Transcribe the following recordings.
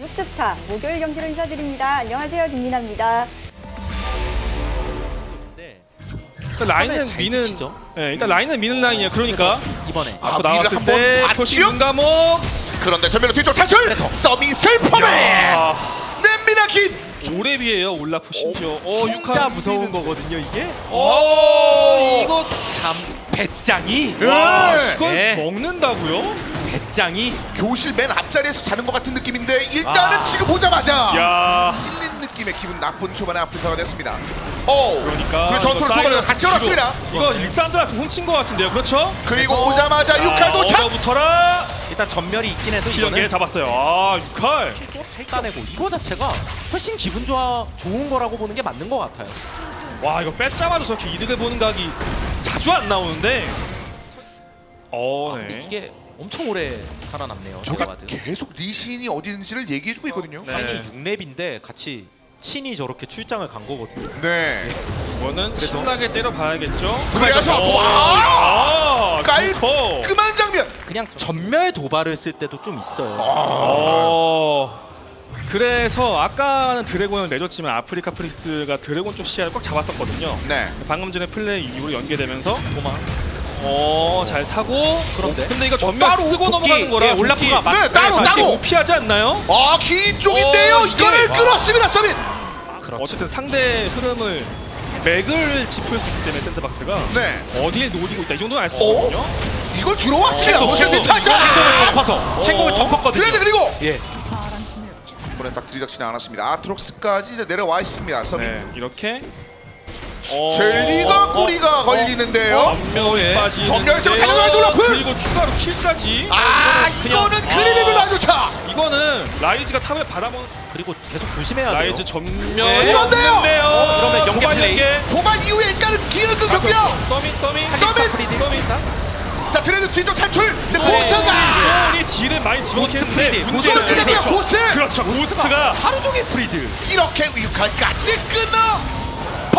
6주차 목요일 경기로 인사드립니다. 안녕하세요. 김민아입니다. 네. 일단 라인은 잘 미는 지키죠. 예, 일단 라인은 미는 라인이에요. 그러니까 이번에 아, 앞으로 미를 나왔을 한번 때? 표시 눈 감옥 그런데 전면으로 뒤쪽 탈출! 그래서. 서밋을 포맨! 야, 냅니다 긴! 비해요 올라프 심지어 어, 진짜 육한 무서운 거거든요 이게. 오! 이거 참 배짱이 예! 이걸 네. 먹는다고요? 배짱이 교실 맨 앞자리에서 자는 것 같은 느낌인데 일단은 아. 지금 보자마자 야 찔린 느낌의 기분 나쁜 초반에 아프리카가 됐습니다. 오! 그러니까 그리고 전투를 두 번을 같이 열었습니다. 이거 일산드라 훔친 것 같은데요, 그렇죠? 그리고 오자마자 자, 6칼 도착! 얻어붙어라. 일단 전멸이 있긴 해도 기령계 이거는 잡았어요. 아, 6칼. 따내고 이거 자체가 훨씬 기분 좋아 좋은 거라고 보는 게 맞는 것 같아요. 와, 이거 뺏자마자 저렇게 이득을 보는 각이 자주 안 나오는데. 어, 아, 근데 네. 이게 엄청 오래 살아남네요. 봐도. 계속 리신이 어디 있는지를 얘기해주고 있거든요. 네. 사실 6렙인데 같이 친이 저렇게 출장을 간 거거든요. 네. 이거는 신나게 때려봐야겠죠. 그래서 어, 와! 아, 깔- 컴. 끔한 장면! 그냥 점멸 도발을 쓸 때도 좀 있어요. 어. 그래서 아까는 드래곤을 내줬지만 아프리카 프릭스가 드래곤 쪽 시야를 꽉 잡았었거든요. 네. 방금 전에 플레이 이후로 연계되면서 도망. 어, 잘 타고. 그런데? 근데 이거 전면 따로 쓰고 도끼, 넘어가는 거라 예, 올라프가 도끼. 네, 따로, 아, 이게 따로! 못 피하지 않나요? 아, 긴 쪽인데요! 어, 이게- 이거를 와. 끌었습니다, 서밋! 그렇죠. 어쨌든 상대 흐름을 맥을 짚을 수 있기 때문에 샌드박스가 네. 어디에 노리고 있다 이 정도는 알 수 어? 있거든요. 이걸 들어왔습니다. 어, 모션 어! 챙공을 덮어서 챙공을 덮었거든요. 트레드 그리고 예. 이번엔 딱 들이닥치지 않았습니다. 아트록스까지 이제 내려와 있습니다. 서밋. 네, 이렇게 어, 젤리가 어, 꼬리가 어, 걸리는데요. 전면에 빠지. 전면에서 달려가야죠, 올라프! 그리고 추가로 킬까지. 아, 이거는 그림이 별로 안 좋다. 이거는 라이즈가 탑을 받아먹는 그리고 계속 조심해야 돼요. 라이즈 전면 네. 이런데요? 어, 그러면 연계 플레이. 도만 이후에 일단은 기는 끊겼고요. 서밋 서밋 서밋! 서밋 자, 트레드 뒤쪽 탈출. 근데 네. 고스트가 이 딜을 많이 집어넣겠는데 프리디, 문제는 고스트 때문에 그렇죠. 고스트! 그렇죠 고스트가 하루 종일 프리드. 이렇게 위육할까지 끊어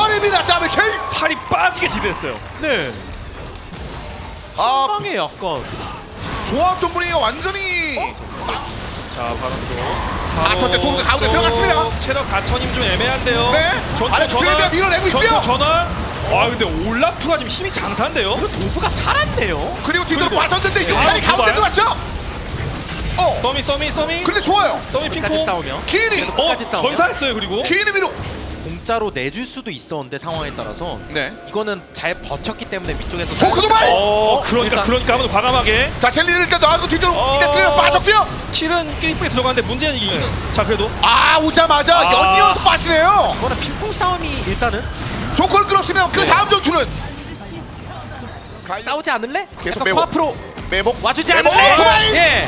버립니다. 더블킬. 팔이 빠지게 딜했어요. 네. 아, 빵에 약간 조합 전문이 완전히 자 바람도 아, 저때 도루가 가운데 들어갔습니다. 체력 4천이면 좀 애매한데요. 네. 전투 아래 트레드가 밀어내고. 전투 전환. 와 근데 올라프가 지금 힘이 장사인데요. 도구가 살았네요. 그리고 뒤로 그리고- 빠졌는데 아, 육칼이 가운데. 들어갔죠. 어, 서미 서미 서미. 근데 좋아요. 서미 끝까지 핑퐁. 싸우면 기인이 어. 전사했어요 그리고. 기인이 위로. 공짜로 내줄 수도 있었는데 상황에 따라서 네. 이거는 잘 버텼기 때문에 위쪽에서 저 그도발. 어 그러니까 그러니까 한번 과감하게 자, 젤리를 일단 놔두고 뒤로 어. 이제 트레드 빠졌고요. 킬은 꽤 이쁘게 들어가는데 문제는 이게 자 그래도 아, 오자마자 아. 연이어서 빠지네요. 이거는 핑퐁 싸움이 일단은 조커를 끌었으면 그 다음 전투는 싸우지 않을래? 계속 매복. 코앞으로 매복 와주지 매복 않을래? 도발. 예.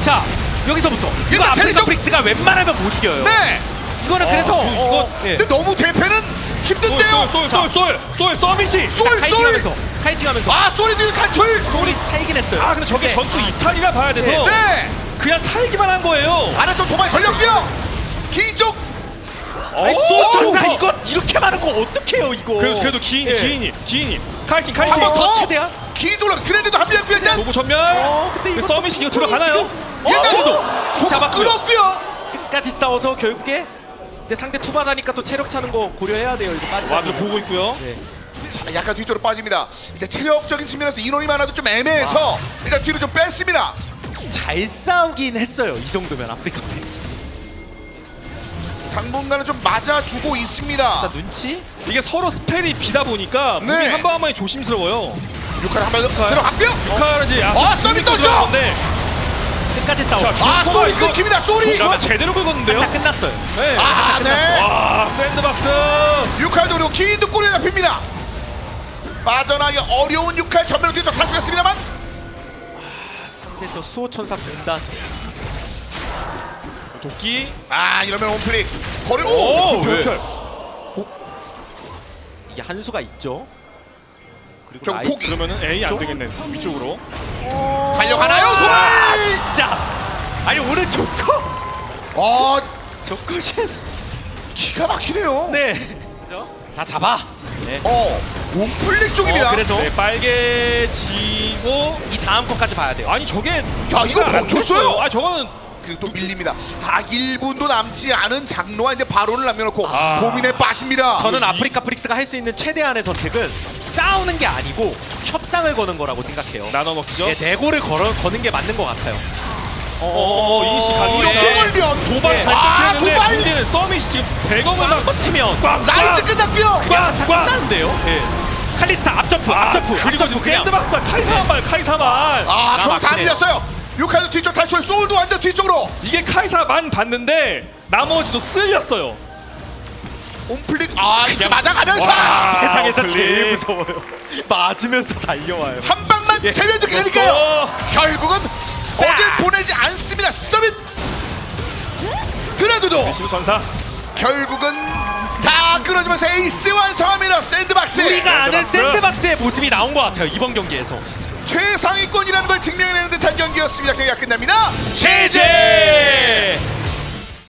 자 여기서부터 이거 일단 아프리카 프릭스가 웬만하면 못 이겨요. 네. 이거는 그래서 어, 이거- 어, 예. 근데 너무 대패는 힘든데요. 쏠쏠쏠쏠 서밋이. 쏠 쏠. 카이팅하면서 카이팅하면서 아, 소리 뒤로 탈출. 소리 살긴 했어요. 아 근데 저게 전투 이탈이라 봐야 돼서 네. 그냥 살기만 한 거예요. 아래쪽 도발 걸렸고요. 기쪽! 소천사 오! 이거 이렇게 많은 거 어떡해요 이거. 그래도 그래도 기인이 예. 기인이 기인이 카이팅 카이팅. 한번 더. 최대한? 기돌람 한 명도 일단 노부 점멸. 어 근데 그 이거 서밋이 이거 들어가나요? 일단 그래도 조커 잡았고요. 끌었고요. 끝까지 싸워서 결국에 근데 상대 투바다니까 또 체력 차는 거 고려해야 돼요 이거 빠지다. 와드 보고 있고요. 네. 자, 약간 뒤쪽으로 빠집니다. 이제 체력적인 측면에서 인원이 많아도 좀 애매해서 일단 뒤로 좀 뺐습니다. 잘 싸우긴 했어요 이 정도면 아프리카 프릭스. 당분간은 좀 맞아주고 있습니다. 일단 눈치? 이게 서로 spell이 비다 보니까 네. 몸이 한 방 한 방이 조심스러워요. 육칼 한발 들어갔고요. 육칼이지. 아, 썸이 떴죠? 끝까지 싸워. 자, 아, 소리 끊깁니다. 소리. 이거 제대로 긁었는데요. 다 끝났어요. 네. 아, 네. 와 샌드박스. 육칼도 그리고 기인도 꼬리에 잡힙니다. 빠져나기 어려운 육칼 전면을 뒤쪽 탈출했습니다만 근데 저 수호천사 군단 도끼. 아 이러면 홈플릭 거리 오, 오! 왜? 이게 한 수가 있죠. 그리고 저. 포기 그러면은 A 안 되겠네. 위쪽으로. 달려가나요? 아 도발! 아 조커신. 기가 막히네요. 네. 그죠? 다 잡아. 네. 어 홈플릭 쪽입니다. 어, 그래서 네, 빨개지고 이 다음 거까지 봐야 돼요. 아니 저게 야, 이거? 됐어요. 아 저거는 그리고 또 밀립니다. 아 1분도 남지 않은 장로와 이제 바론을 남겨놓고 아. 고민에 빠집니다. 저는 아프리카 프릭스가 할 수 있는 최대한의 선택은 싸우는 게 아니고 협상을 거는 거라고 생각해요. 나눠 먹기죠. 예, 내고를 걸어, 거는 게 맞는 것 같아요. 어, 이시 이렇게 걸면 도발 예. 잘 아, 끊기는데 도발! 문제는 서밋이 대검을 꽉막 버티면 꽉, 라이트 꽉, 끝났고요. 꽉, 꽉. 끝나는데요. 예. 칼리스타 앞점프, 아, 앞점프, 그리고 앞점프 그냥. 샌드박스가 카이사만 카이사만 아, 나 저거 다. 밀렸어요. 유카이도 뒤쪽 탈출, 소울도 완전 뒤쪽으로. 이게 카이사만 봤는데 나머지도 쓸렸어요. 옴플릭, 아, 이게 맞아가면서 와. 세상에서 클릭. 제일 무서워요. 맞으면서 달려와요. 한 방만 예. 제대로 되니까요. 어, 결국은 어딜 보내지 않습니다. 서밋. 드레드도 시브 전사. 결국은 다 끌어주면서 에이스 완성합니다. 샌드박스. 우리가 아는 샌드박스. 샌드박스의 모습이 나온 것 같아요. 이번 경기에서. 최상위권이라는 걸 증명해내는 듯한 경기였습니다. 경기가 끝납니다. 제제!